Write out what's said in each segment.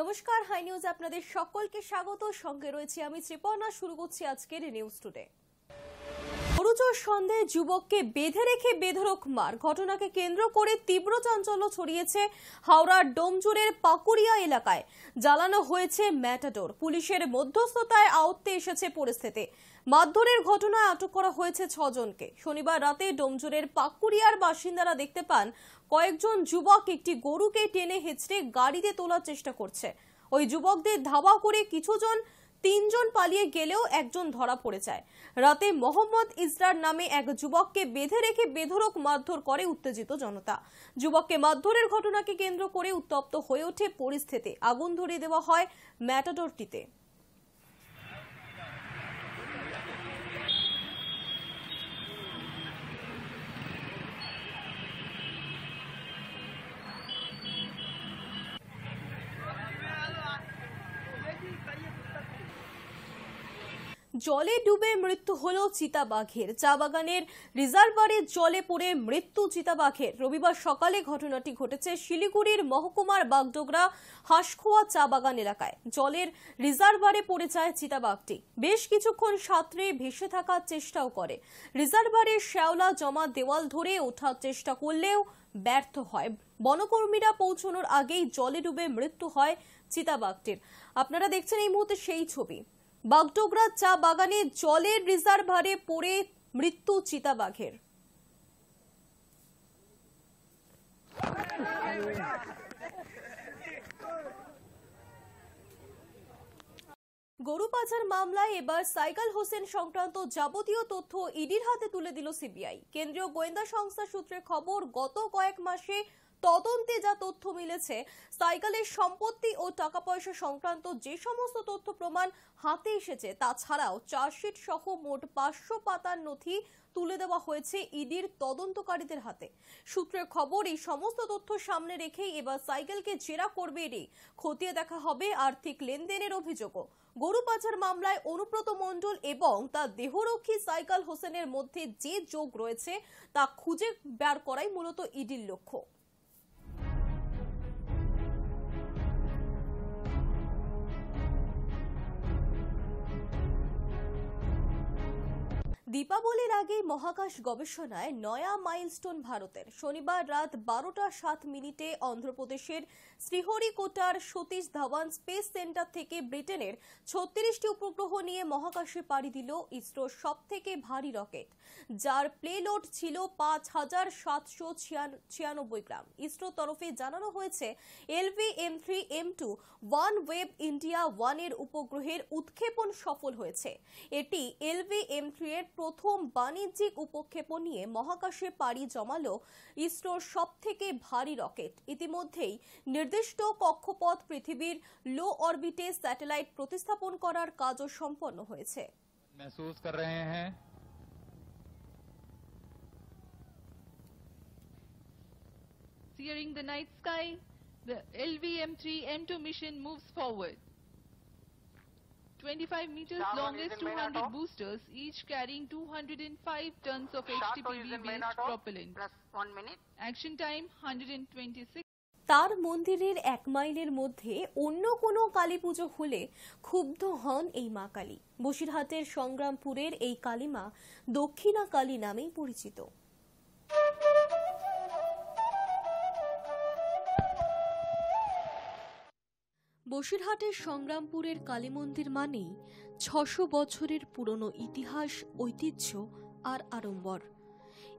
নমস্কার high news আপনাদের সকলকে স্বাগত। সঙ্গে রয়েছে আমি ত্রিপর্ণা, শুরু করছি আজকের নিউজ টুডে গরুচোর সন্দেহে যুবককে বেঁধে রেখে বেধরক মার। ঘটনাকে কেন্দ্র করে তীব্র চাঞ্চল্য ছড়িয়েছে হাওড়ার ডোমজুরের পাকুড়িয়া এলাকায়। জ্বালানো হয়েছে ম্যাটাডোর। পুলিশের মধ্যস্থতায় আওত্তে এসেছে পরিস্থিতি। মারধরের ঘটনায় আটক করা হয়েছে ছজনকে। শনিবার রাতে ডোমজুরের পাকুড়িয়ার বাসিন্দারা দেখতে পান, কয়েকজন যুবক একটি গরুকে টেনে হেঁচড়ে গাড়িতে তোলার চেষ্টা করছে। ওই যুবকদের ধাওয়া করে কিছুজন, তিনজন পালিয়ে গেলেও একজন ধরা পড়ে যায়। রাতে মোহাম্মদ ইসরার নামে এক যুবককে বেঁধে রেখে বেধরক মারধর করে উত্তেজিত জনতা। যুবককে মারধরের ঘটনাকে কেন্দ্র করে উত্তপ্ত হয়ে ওঠে পরিস্থিতি। আগুন ধরিয়ে দেওয়া হয় ম্যাটাডোরটিতে। জলে ডুবে মৃত্যু হলো চিতাবাঘের। চা বাগানের রিজার্ভারের জলে পড়ে মৃত্যু চিতাবাঘের। রবিবার সকালে ঘটনাটি ঘটেছে শিলিগুড়ির মহকুমার বাগডোগরা হাঁসখোয়া চা বাগান এলাকায়। জলের রিজার্ভারে পড়ে যায় চিতাবাঘটি। বেশ কিছুক্ষণ সাঁতরে ভেসে থাকার চেষ্টাও করে। রিজার্ভারের শ্যাওলা জমা দেওয়াল ধরে ওঠার চেষ্টা করলেও ব্যর্থ হয়। বনকর্মীরা পৌঁছানোর আগেই জলে ডুবে মৃত্যু হয় চিতাবাঘটির। আপনারা দেখছেন এই মুহূর্তে সেই ছবি। বাগডোগরা চা বাগানে জলের রিজার্ভারে পড়ে মৃত্যু চিতাবাঘের। গরু পাচার মামলায় এবার সাইকেল হোসেন সংক্রান্ত যাবতীয় তথ্য ইডির হাতে তুলে দিল সিবিআই। কেন্দ্রীয় গোয়েন্দা সংস্থা সূত্রে খবর, গত কয়েক মাসে তদন্তে যা তথ্য মিলেছে, সাইকেলের সম্পত্তি ও টাকা পয়সা সংক্রান্ত যে সমস্ত তথ্য প্রমাণ হাতে এসেছে তাছাড়াও চার্জশিট সহ মোট পাঁচশো পাতার নথি তুলে দেওয়া হয়েছে ইডির তদন্তকারীদের হাতে। সূত্রের খবর, এই সমস্ত তথ্য সামনে রেখেই এবার সাইকেলকে জেরা করবে ইডি। খতিয়ে দেখা হবে আর্থিক লেনদেনের অভিযোগও। গরু পাচার মামলায় অনুব্রত মণ্ডল এবং তার দেহরক্ষী সাইকেল হোসেনের মধ্যে যে যোগ রয়েছে, তা খুঁজে বের করাই মূলত ইডির লক্ষ্য। দীপাবলির আগেই মহাকাশ গবেষণায় নয়া মাইলস্টোন ভারতের। শনিবার রাত বারোটা সাত মিনিটে অন্ধ্রপ্রদেশের শ্রীহরিকোটার সতীশ ধাওয়ান স্পেস সেন্টার থেকে ব্রিটেনের ছত্রিশটি উপগ্রহ নিয়ে মহাকাশে পাড়ি দিল ইসরোর সব থেকে ভারী রকেট, যার প্লেলোড ছিল পাঁচ হাজার সাতশো ছিয়ানব্বই গ্রাম। ইসরোর তরফে জানানো হয়েছে, LV M three, M two, OneWeb India ওয়ানের উপগ্রহের উৎক্ষেপণ সফল হয়েছে। এটি এলভি এম থ্রি এর প্রথম বাণিজ্যিক উপক্ষেপণ নিয়ে মহাকাশে পাড়ি জমালো ইসরোর সব থেকে ভারী রকেট ইতিমধ্যেই নির্দিষ্ট কক্ষপথ পৃথিবীর লো অরবিটে স্যাটেলাইট প্রতিস্থাপন করার কাজও সম্পন্ন হয়েছে महसूस कर रहे हैं Searing the night sky, the LVM-3 M2 mission moves forward. 25 meters long main 200 boosters, each carrying 205 tons of main HTPV-based propellant. Plus one minute. Action time 126 তার মন্দিরের এক মাইলের মধ্যে অন্য কোনো কালী পুজো হলে ক্ষুব্ধ হন এই মা কালী বসিরহাটের সংগ্রামপুরের এই কালীমা দক্ষিণা কালী নামেই পরিচিত বসিরহাটের সংগ্রামপুরের কালী মন্দির মানেই ছশো বছরের পুরনো ইতিহাস, ঐতিহ্য আর আড়ম্বর।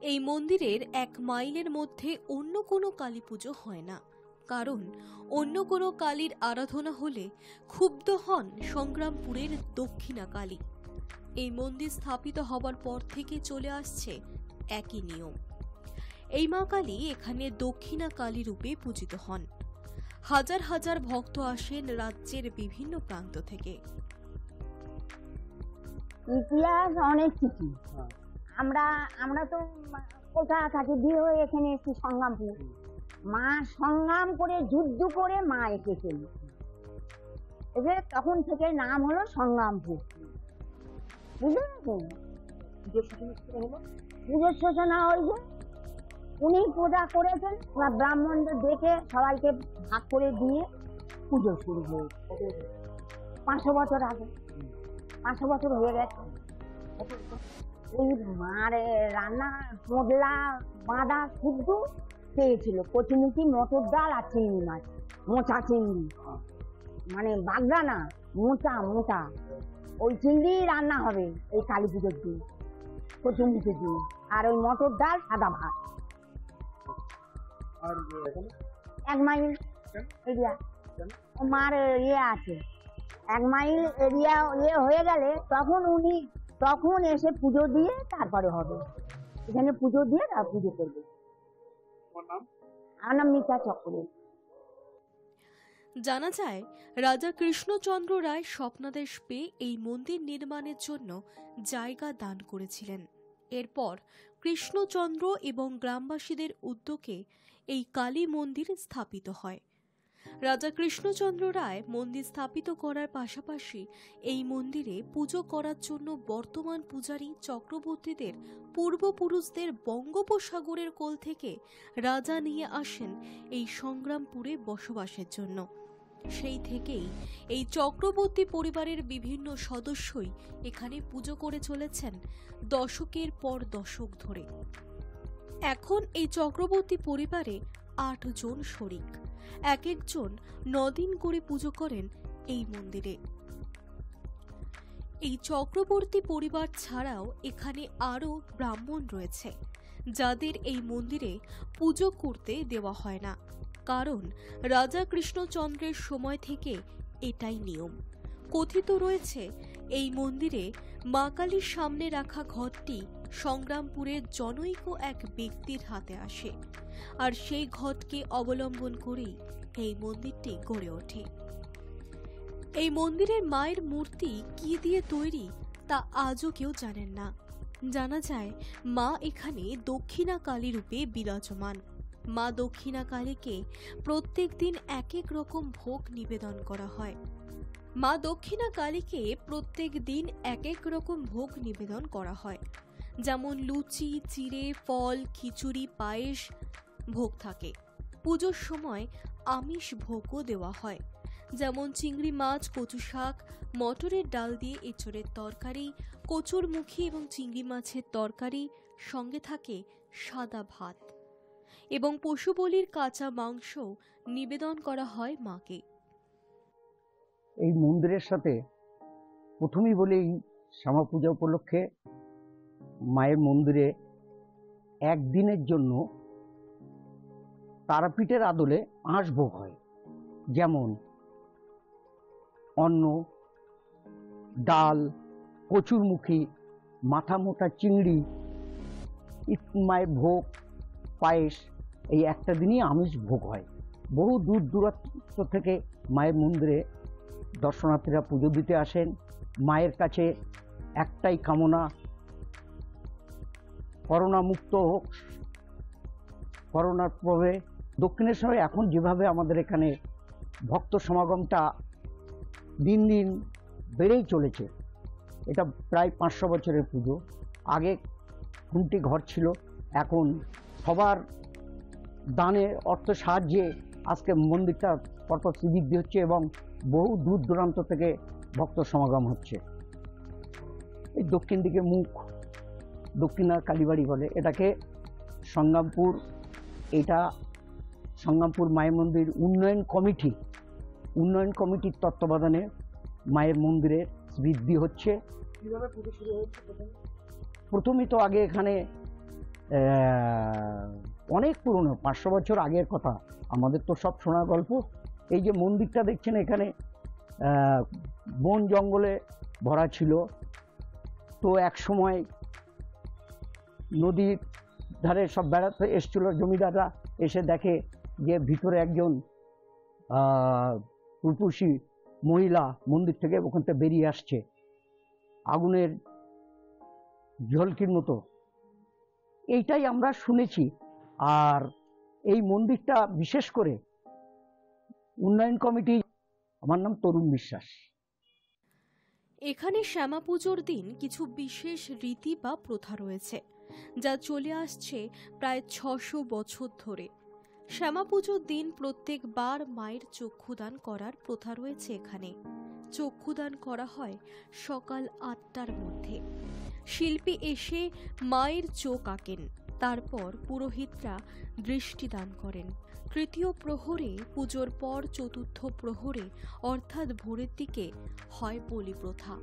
এই মন্দিরের এক মাইলের মধ্যে অন্য কোনো কালী পুজো হয় না। কারণ অন্য কোনো কালীর আরাধনা হলে ক্ষুব্ধ হন সংগ্রামপুরের দক্ষিণা কালী। এই মন্দির স্থাপিত হবার পর থেকে চলে আসছে একই নিয়ম। এই মা কালী এখানে দক্ষিণা কালী রূপে পূজিত হন। হাজার হাজার ভক্ত আসেন রাজ্যের বিভিন্ন প্রান্ত থেকে। ইতিহাস অনেক কিছু। আমরা আমরা তো কোথায় থাকি বিয়ে হয়ে এখানে এসেছি সংগ্রামপুর মা সংগ্রাম করে, যুদ্ধ করে মা এসেছেন এসে তখন থেকে নাম হলো সংগ্রামপুর। পেরেছেন? পুজোর সূচনা ওই যে উনি পূজা করেছেন। ওনার ব্রাহ্মণদের দেখে সবাইকে ভাগ করে দিয়ে পুজো শুরু হয়েছে। পাঁচশো বছর আগে। পাঁচশো বছর হয়ে গেছে। এই মার রান্না মোদলা বাঁধা শুদ্ধ পেয়েছিল। কচুমুচি, মটর ডাল আর চিংড়ি মাছ। মোচা চিংড়ি। মানে বাগদা না মোচা মোচা। ওই চিংড়ি রান্না হবে এই কালী পুজোর দিন, কচুমুচির দিন। আর ওই মটর ডাল, সাদা ভাত। আর এক মাইল এরিয়া? মার ইয়ে আছে। এক মাইল এরিয়া ইয়ে হয়ে গেলে তখন উনি তখন এসে পুজো দিয়ে তারপরে হবে। এখানে পুজো দিয়ে তার পুজো করবে। আমার নাম মিতা চক্রবর্তী। জানা যায় রাজা কৃষ্ণচন্দ্র রায় স্বপ্নাদেশ পেয়ে এই মন্দির নির্মাণের জন্য জায়গা দান করেছিলেন। এরপর কৃষ্ণচন্দ্র এবং গ্রামবাসীদের উদ্যোগে এই কালী মন্দির স্থাপিত হয়। রাজা কৃষ্ণচন্দ্র রায় মন্দির স্থাপিত করার পাশাপাশি এই মন্দিরে পুজো করার জন্য বর্তমান পূজারী চক্রবর্তীদের পূর্বপুরুষদের বঙ্গোপসাগরের কোল থেকে রাজা নিয়ে আসেন এই সংগ্রামপুরে বসবাসের জন্য। সেই থেকেই এই চক্রবর্তী পরিবারের বিভিন্ন সদস্যই এখানে পুজো করে চলেছেন দশকের পর দশক ধরে। এখন এই চক্রবর্তী পরিবারে আট জন শরিক। এক একজন নদিন করে পুজো করেন এই মন্দিরে। এই চক্রবর্তী পরিবার ছাড়াও এখানে আরও ব্রাহ্মণ রয়েছে, যাদের এই মন্দিরে পুজো করতে দেওয়া হয় না। কারণ রাজা কৃষ্ণচন্দ্রের সময় থেকে এটাই নিয়ম। কথিত রয়েছে, এই মন্দিরে মা কালীর সামনে রাখা ঘরটি সংগ্রামপুরের জনৈক এক ব্যক্তির হাতে আসে আর সেই ঘটকে অবলম্বন করেই এই মন্দিরটি গড়ে ওঠে। এই মন্দিরের মায়ের মূর্তি কি দিয়ে তৈরি তা আজও কেউ জানেন না। জানা যায়, মা এখানে দক্ষিণা কালী রূপে বিরাজমান। মা দক্ষিণা কালীকে প্রত্যেক দিন এক এক রকম ভোগ নিবেদন করা হয়। মা দক্ষিণা কালীকে প্রত্যেক দিন এক এক রকম ভোগ নিবেদন করা হয়। যেমন লুচি, চিড়ে, ফল, খিচুড়ি, পায়েস ভোগ থাকে। পুজোর সময় আমিষ ভোগও দেওয়া হয়। যেমন চিংড়ি মাছ, কচু শাক, মটরের ডাল দিয়ে এঁচড়ের তরকারি কচুর মুখী এবং চিংড়ি মাছের তরকারি সঙ্গে থাকে সাদা ভাত। এবং পশু বলির কাঁচা মাংস নিবেদন করা হয় মাকে। এই মন্দিরের সাথে প্রথমেই বলি এই শ্যামা পূজা উপলক্ষে মায়ের মন্দিরে একদিনের জন্য তারাপীঠের আদলে আঁশ হয়। যেমন অন্ন, ডাল, কচুরমুখী মাথা মোটা চিংড়ি মায়ের ভোগ, পায়েস এই একটা দিনই আমিষ ভোগ হয়। বহু দূর দূরান্ত থেকে মায়ের মন্দিরে দর্শনার্থীরা পুজো দিতে আসেন। মায়ের কাছে একটাই কামনা করোনা মুক্ত হোক। করোনার প্রভাবে দক্ষিণেশ্বরে এখন যেভাবে আমাদের এখানে ভক্ত সমাগমটা দিন দিন বেড়েই চলেছে, এটা প্রায় পাঁচশো বছরের পুজো। আগে খুনটি ঘর ছিল, এখন সবার দানে অর্থ সাহায্যে আজকে মন্দিরটা পরপর শ্রীবৃদ্ধি হচ্ছে এবং বহু দূর দূরান্ত থেকে ভক্ত সমাগম হচ্ছে। এই দক্ষিণ দিকে মুখ দক্ষিণার কালীবাড়ি বলে। এটাকে সংগ্রামপুর এটা সংগ্রামপুর মায়ের মন্দির উন্নয়ন কমিটি উন্নয়ন কমিটির তত্ত্বাবধানে মায়ের মন্দিরের বৃদ্ধি হচ্ছে। প্রথমে? তো আগে এখানে অনেক পুরনো, পাঁচশো বছর আগের কথা। আমাদের তো সব শোনা গল্প। এই যে মন্দিরটা দেখছেন এখানে বন জঙ্গলে ভরা ছিল। তো এক সময় নদীর ধারে সব বেড়াতে এসছিল জমিদাররা, এসে দেখে যে ভিতরে একজন রূপসী মহিলা মন্দির থেকে ওখান থেকে বেরিয়ে আসছে। আগুনের ঝলকির মতো। এইটাই আমরা শুনেছি। আর এই মন্দিরটা বিশেষ করে উন্নয়ন কমিটি, আমার নাম তরুণ বিশ্বাস। এখানে শ্যামা পুজোর দিন কিছু বিশেষ রীতি বা প্রথা রয়েছে, যা চলে আসছে প্রায় ছশো বছর ধরে। শ্যামা পুজোর দিন প্রত্যেকবার মায়ের চক্ষুদান করার প্রথা রয়েছে এখানে। চক্ষুদান করা হয় সকাল আটটার মধ্যে। শিল্পী এসে মায়ের চোখ আঁকেন। তারপর পুরোহিতরা দৃষ্টিদান করেন। তৃতীয় প্রহরে, পুজোর পর চতুর্থ প্রহরে, অর্থাৎ ভোরের দিকে, হয় বলি প্রথা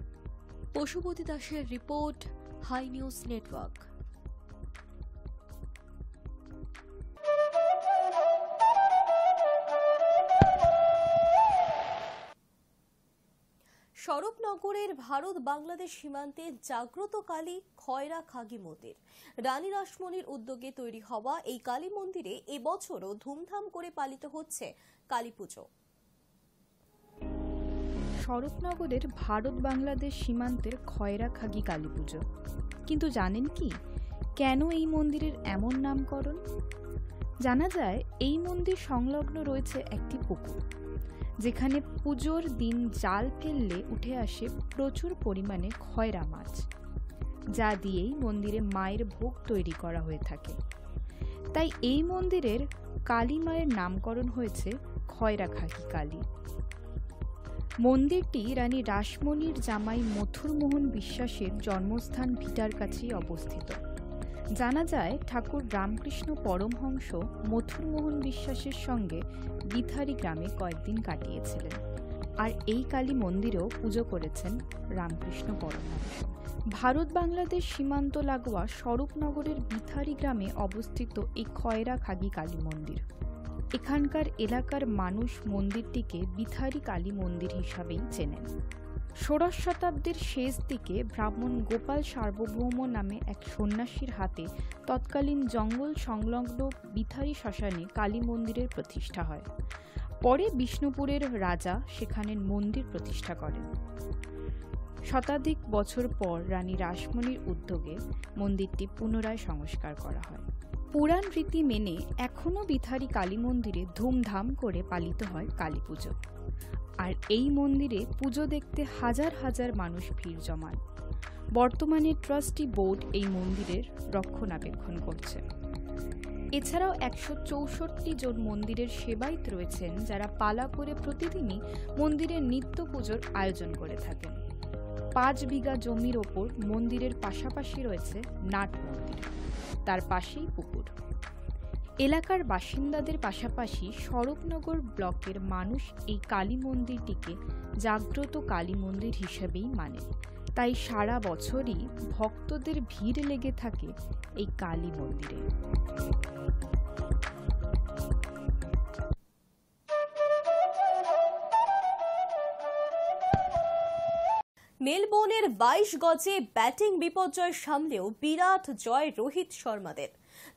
পশুপতি দাসের রিপোর্ট, হাই নিউজ নেটওয়ার্ক। স্বরূপনগরের ভারত বাংলাদেশ সীমান্তে জাগ্রত কালী খয়রা খাগি মন্দির। রানী রাসমণির উদ্যোগে তৈরি হওয়া এই কালী মন্দিরে এবছরও ধুমধাম করে পালিত হচ্ছে কালী পুজো। স্বরূপনগরের ভারত বাংলাদেশ সীমান্তের খয়রা খাগি কালী পুজো। কিন্তু জানেন কি? কেন এই মন্দিরের এমন নামকরণ? জানা যায়, এই মন্দির সংলগ্ন রয়েছে একটি পুকুর। যেখানে পুজোর দিন জাল ফেললে উঠে আসে প্রচুর পরিমাণে খয়রা মাছ, যা দিয়েই মন্দিরে মায়ের ভোগ তৈরি করা হয়ে থাকে। তাই এই মন্দিরের কালী মায়ের নামকরণ হয়েছে খয়রা খাগি কালী। মন্দিরটি রানী রাসমণির জামাই মথুরমোহন বিশ্বাসের জন্মস্থান ভিটার কাছেই অবস্থিত। জানা যায়, ঠাকুর রামকৃষ্ণ পরমহংস মথুরমোহন বিশ্বাসের সঙ্গে বিথারি গ্রামে কয়েকদিন কাটিয়েছিলেন। আর এই কালী মন্দিরেও পুজো করেছেন রামকৃষ্ণ পরমহংস। ভারত বাংলাদেশ সীমান্ত লাগোয়া স্বরূপনগরের বিথারি গ্রামে অবস্থিত এই খয়রা খাগি কালী মন্দির। এখানকার এলাকার মানুষ মন্দিরটিকে বিথারি কালী মন্দির হিসাবেই চেনেন। ষোড়শ শতাব্দীর শেষ দিকে ব্রাহ্মণ গোপাল সার্বভৌম নামে এক সন্ন্যাসীর হাতে তৎকালীন জঙ্গল সংলগ্ন বিথারি শ্মশানে কালী মন্দিরের প্রতিষ্ঠা হয়। পরে বিষ্ণুপুরের রাজা সেখানে মন্দির প্রতিষ্ঠা করেন। শতাধিক বছর পর রানী রাসমণির উদ্যোগে মন্দিরটি পুনরায় সংস্কার করা হয়। পুরাণ রীতি মেনে এখনও বিথারি কালী মন্দিরে ধুমধাম করে পালিত হয় কালী পুজো আর এই মন্দিরে পুজো দেখতে হাজার হাজার মানুষ ভিড় জমান। বর্তমানে ট্রাস্টি বোর্ড এই মন্দিরের রক্ষণাবেক্ষণ করছে। এছাড়াও একশো চৌষট্টি জন মন্দিরের সেবায়িত রয়েছেন যারা পালা করে প্রতিদিনই মন্দিরের নিত্য পুজোর আয়োজন করে থাকেন। পাঁচ বিঘা জমির ওপর মন্দিরের পাশাপাশি রয়েছে নাট মন্দির। তার পাশেই পুকুর। এলাকার বাসিন্দাদের পাশাপাশি সড়কনগর ব্লকের মানুষ এই কালী মন্দিরটিকে জাগ্রত কালী মন্দির হিসেবেই মানে। তাই সারা বছরই ভক্তদের ভিড় লেগে থাকে এই কালী মন্দিরে। মেলবোর্নের বাইশ গজে ব্যাটিং বিপর্যয় সামলেও বিরাট জয় রোহিত শর্মাদের।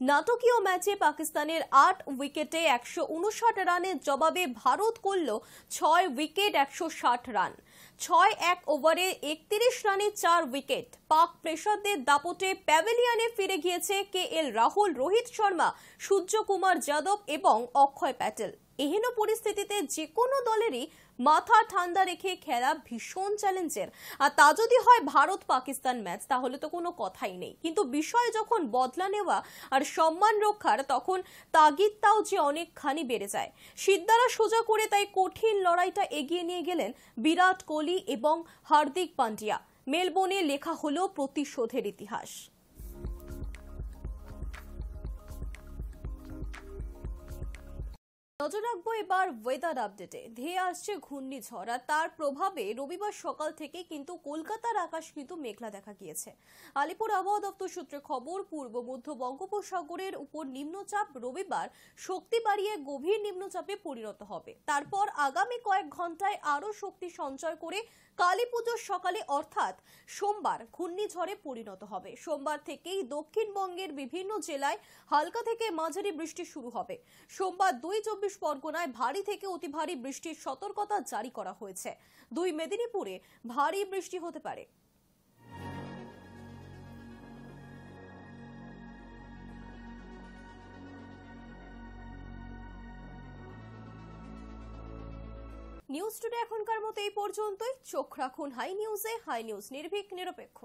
নাটকীয় ম্যাচে পাকিস্তানের আট উইকেটে একশো উনষাট রানের জবাবে ভারত করল ছয় উইকেট, একশো ষাট রান। ছয় এক ওভারে একত্রিশ রানে চার উইকেট। পাক প্রেসারদের দাপটে প্যাভিলিয়নে ফিরে গিয়েছে কে এল রাহুল, রোহিত শর্মা, সূর্যকুমার যাদব এবং অক্ষয় প্যাটেল। এহেন পরিস্থিতিতে যে কোনো দলেরই মাথা ঠান্ডা রেখে খেলা ভীষণ চ্যালেঞ্জের। আর তা যদি হয় ভারত পাকিস্তান ম্যাচ, তাহলে তো কোনো কথাই নেই। কিন্তু বিষয় যখন বদলা নেওয়া আর সম্মান রক্ষার, তখন তাগিদটাও যে অনেকখানি বেড়ে যায়। সিদ্ধারা সোজা করে তাই কঠিন লড়াইটা এগিয়ে নিয়ে গেলেন বিরাট কোহলি এবং হার্দিক পান্ডিয়া। মেলবোর্নে লেখা হলো প্রতিশোধের ইতিহাস। নজর রাখব এবার ওয়েদার আপডেটে ধেয়ে আসছে ঘূর্ণিঝড়, আর তার প্রভাবে রবিবার সকাল থেকে কিন্তু কলকাতার আকাশ কিন্তু মেঘলা দেখা গিয়েছে। আলিপুর আবহাওয়া দপ্তর সূত্রে খবর, পূর্ব মধ্য বঙ্গোপসাগরের উপর নিম্নচাপ রবিবার শক্তি বাড়িয়ে গভীর নিম্নচাপে পরিণত হবে। তারপর আগামী কয়েক ঘন্টায় আরও শক্তি সঞ্চয় করে কালী পুজোর সকালে অর্থাৎ সোমবার ঘূর্ণিঝড়ে পরিণত হবে। সোমবার থেকেই দক্ষিণবঙ্গের বিভিন্ন জেলায় হালকা থেকে মাঝারি বৃষ্টি শুরু হবে। সোমবার দুই চব্বিশ পরগনায় ভারী থেকে অতি ভারী বৃষ্টির সতর্কতা জারি করা হয়েছে। দুই মেদিনীপুরে ভারী বৃষ্টি হতে পারে। নিউজ টুডে এখনকার মতো এই পর্যন্তই। চোখ রাখুন হাই নিউজে হাই নিউজ নির্ভীক নিরপেক্ষ।